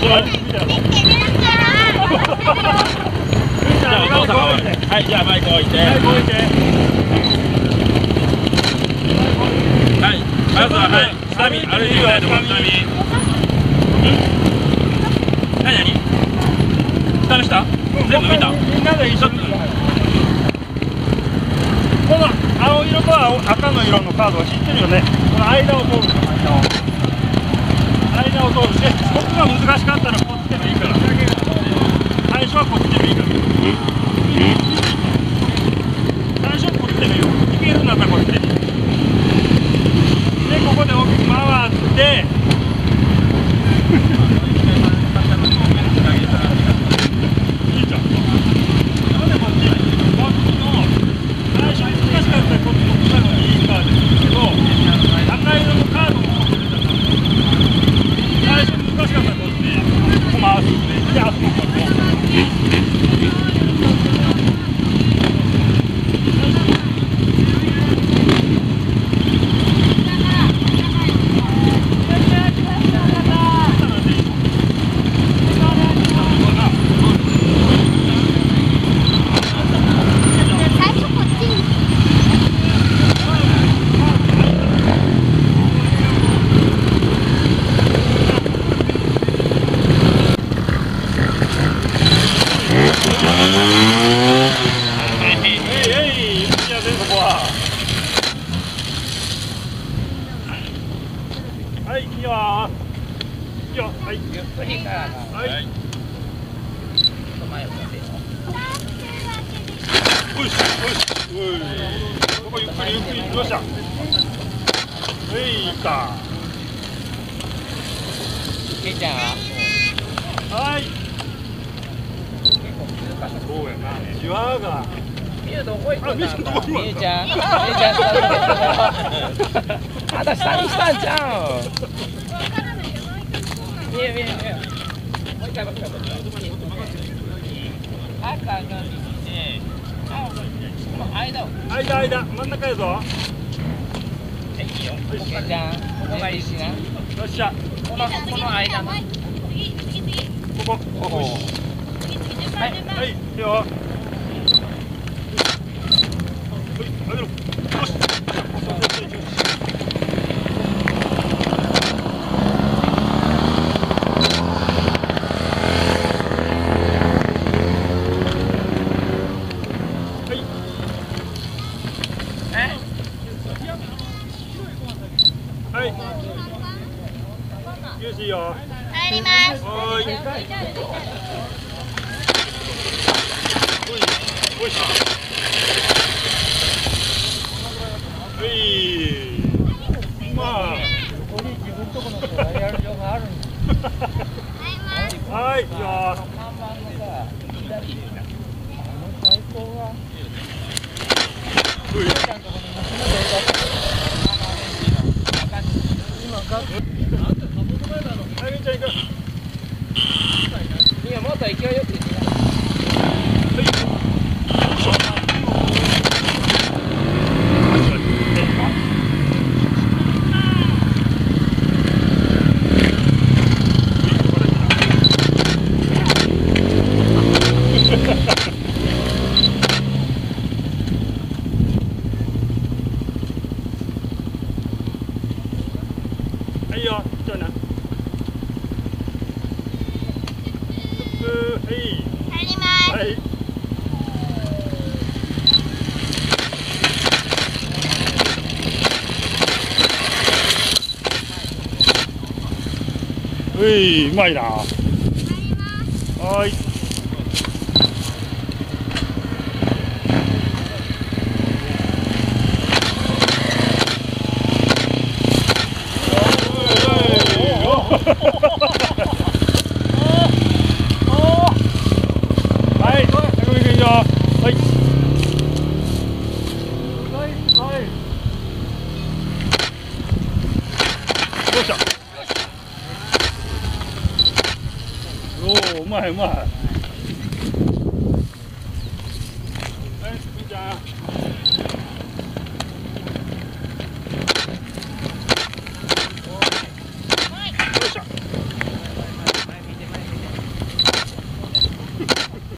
はい。じゃあマイク置い。てはい。置いてはいまずははい下見歩い。てみたい下見何何下の下全部見たみんなで一緒にこの青色と赤の色のカードは知ってるよね。この間を通る間を間を通してここが難しかったらこっちでもいいから。最初はこっちでもいいから最初はこっちでもいいよいけるんだったらこっちででここで大きく回っていいじゃんここでこっちこっちの赤色のカードを知ってる最初に難しかったらこっちの草のいいカードですけど赤色のカードも持ってるじゃん最初に難しかったらこっちでここ回すであそこここえいえいいいいやでここははいいいよいいよはい。はい。おい。しおい。しおい。ここゆっくりゆっくりどうしたはい。い。ったけちゃんははい。そうやなシワがみゆどこ行くんだあみゆどこ行くんだみゆちゃんみゆちゃん下にあんた下にしたんじゃん間を間間真ん中やぞえいいよゃんここがいいしなよっしゃこのこの間のここはいはいいいよはいはいよしいいよ帰ります。はーいおいおいしはいまあここに自分とこのトライアル場があるんですはいいいよ看板のさ左あの最高はういちゃんとこの娘で今かはいみーちゃん行くいやもっと勢いよく行ってはいよじゃあなはい帰ります。はい。ういうまいな。はいはい、高見君以上。はい。はい。どうした。おお、うまいうまい。